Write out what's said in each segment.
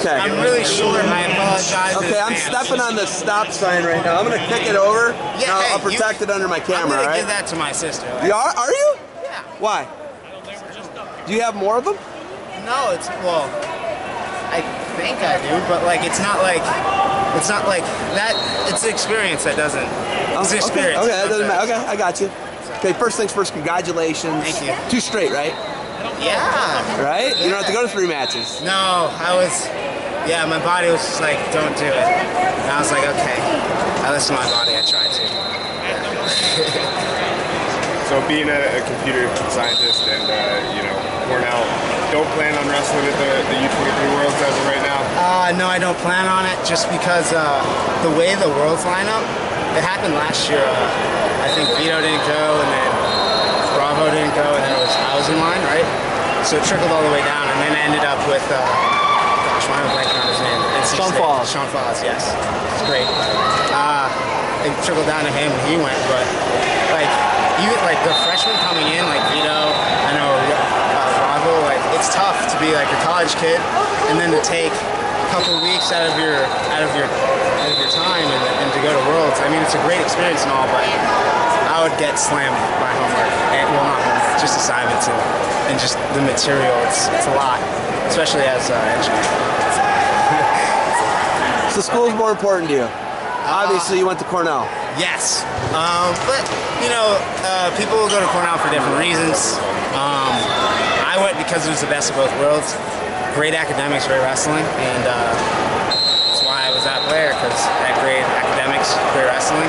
Okay. I'm really short. I apologize. Okay, I'm stepping on the stop sign right now. I'm gonna kick it over. Yeah, I'll, hey, I'll protect you- it under my camera. I'm gonna right? give that to my sister. You are? Are you? Yeah. Why? Do you have more of them? No, it's well. I think I do, but like it's not like it's not like that. It's the experience that doesn't. It's the oh, Okay, experience. Okay, that doesn't matter. Okay, I got you. Okay, first things first. Congratulations. Thank you. Two straight, right? Yeah. Right? You don't have to go to three matches. No, I was. Yeah, my body was just like, don't do it. And I was like, okay. I listened to my body. I tried to. So being a, a computer scientist and uh, you know Cornell, don't plan on wrestling at the, the U23 Worlds as of right now. Uh, no, I don't plan on it just because uh, the way the worlds line up, it happened last year. Uh, I think Vito didn't go, and then Bravo didn't go, and then it was I was in line, right? So it trickled all the way down, and then ended up with, uh, gosh, why am I blanking on his name? NC Sean State. Fausz. Sean Fausz, yes. It's great. Uh, it trickled down to him, and he went, but like, even like the freshmen coming in, like Vito, I know uh, Bravo, like it's tough to be like a college kid, and then to take a couple weeks out of your out of your out of your time and, and to go to Worlds. I mean, it's a great experience and all, but I would get slammed by homework, and well, not homework, just assignments and, and just the material. It's it's a lot, especially as uh, engineer. So school's more important to you. Obviously, you went to Cornell. Yes, um, but you know, uh, people will go to Cornell for different reasons. Um, I went because it was the best of both worlds. Great academics, great wrestling, and uh, that's why I was at Blair because I had great academics, great wrestling,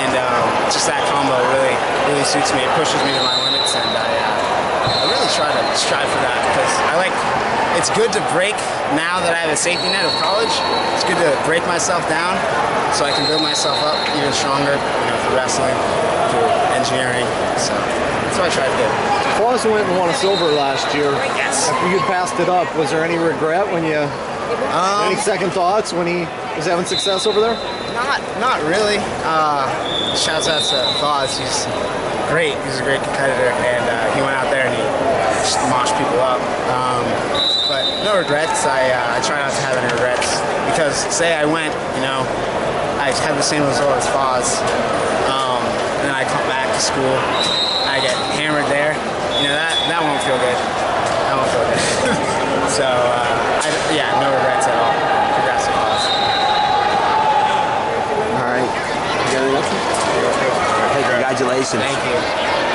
and um, just that combo really, really suits me. It pushes me to my limits, and I, uh, I really try to strive for that because I like. It's good to break now that I have a safety net of college. It's good to break myself down so I can build myself up even stronger, you know, through wrestling, through engineering. So that's what I try to do. Claus went and won a silver last year. Yes. After you passed it up, was there any regret when you? Um, any second thoughts when he was having success over there? Not, not really. Uh, shouts out to Fausz. He's great. He's a great competitor, and uh, he went out there and he just moshed people up. Um, but no regrets. I, uh, I try not to have any regrets because say I went, you know, I had the same result as Fausz, um, and then I come back to school, I get hammered there. You know that that won't feel good. That won't feel good. so uh, I, yeah, no regrets at all. Congrats to Fausz. All right. You got anything? Hey, congratulations. Thank you.